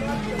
É?